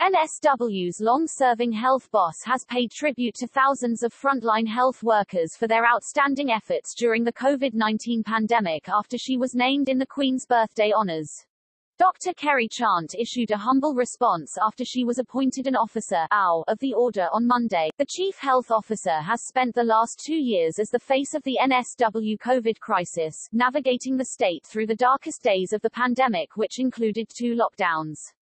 NSW's long-serving health boss has paid tribute to thousands of frontline health workers for their outstanding efforts during the COVID-19 pandemic after she was named in the Queen's Birthday Honours. Dr. Kerry Chant issued a humble response after she was appointed an officer OW, of the order on Monday. The chief health officer has spent the last two years as the face of the NSW COVID crisis, navigating the state through the darkest days of the pandemic which included two lockdowns.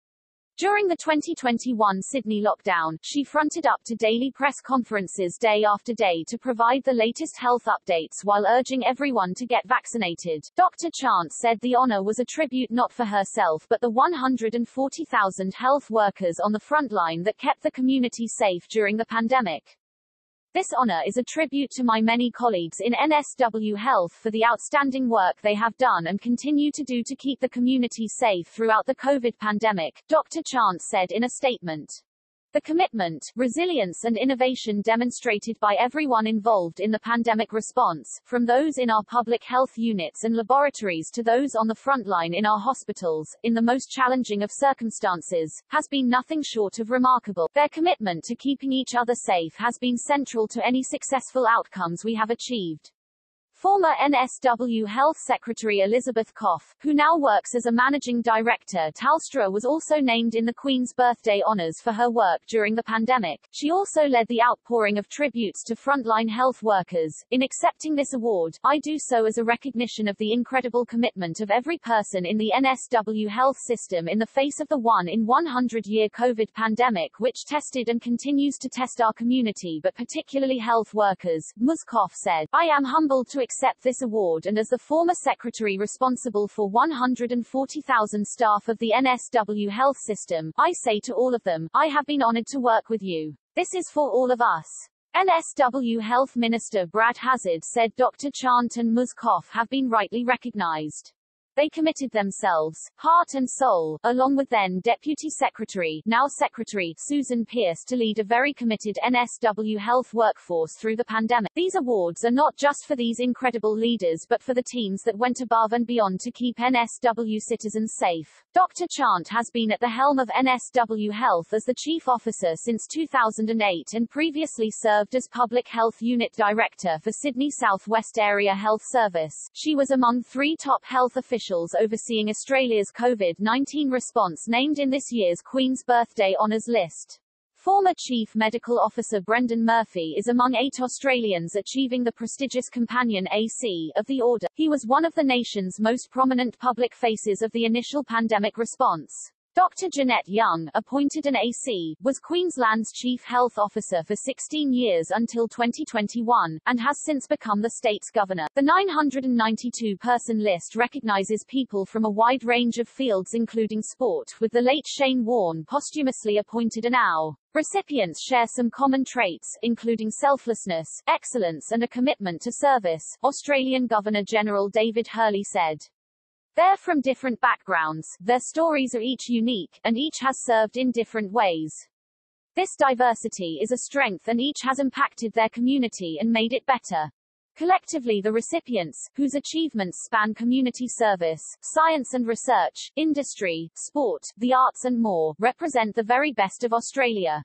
During the 2021 Sydney lockdown, she fronted up to daily press conferences day after day to provide the latest health updates while urging everyone to get vaccinated. Dr. Chant said the honor was a tribute not for herself but the 140,000 health workers on the front line that kept the community safe during the pandemic. This honor is a tribute to my many colleagues in NSW Health for the outstanding work they have done and continue to do to keep the community safe throughout the COVID pandemic, Dr. Chant said in a statement. The commitment, resilience and innovation demonstrated by everyone involved in the pandemic response, from those in our public health units and laboratories to those on the front line in our hospitals, in the most challenging of circumstances, has been nothing short of remarkable. Their commitment to keeping each other safe has been central to any successful outcomes we have achieved. Former NSW Health Secretary Elizabeth Koff, who now works as a managing director Telstra was also named in the Queen's Birthday Honours for her work during the pandemic. She also led the outpouring of tributes to frontline health workers. In accepting this award, I do so as a recognition of the incredible commitment of every person in the NSW health system in the face of the one in 100 year COVID pandemic which tested and continues to test our community but particularly health workers, Ms. Koff said. I am humbled to accept this award and as the former secretary responsible for 140,000 staff of the NSW health system, I say to all of them, I have been honored to work with you. This is for all of us. NSW Health Minister Brad Hazzard said Dr. Chant and Ms. Have been rightly recognized. They committed themselves, heart and soul, along with then Deputy Secretary, now Secretary, Susan Pearce to lead a very committed NSW health workforce through the pandemic. These awards are not just for these incredible leaders but for the teams that went above and beyond to keep NSW citizens safe. Dr. Chant has been at the helm of NSW Health as the Chief Officer since 2008 and previously served as Public Health Unit Director for Sydney South West Area Health Service. She was among three top health officials officials overseeing Australia's COVID-19 response named in this year's Queen's Birthday Honours list. Former Chief Medical Officer Brendan Murphy is among eight Australians achieving the prestigious Companion AC of the Order. He was one of the nation's most prominent public faces of the initial pandemic response. Dr. Jeanette Young, appointed an AC, was Queensland's chief health officer for 16 years until 2021, and has since become the state's governor. The 992-person list recognizes people from a wide range of fields including sport, with the late Shane Warne posthumously appointed an OW. Recipients share some common traits, including selflessness, excellence and a commitment to service, Australian Governor-General David Hurley said. They're from different backgrounds, their stories are each unique, and each has served in different ways. This diversity is a strength and each has impacted their community and made it better. Collectively the recipients, whose achievements span community service, science and research, industry, sport, the arts and more, represent the very best of Australia.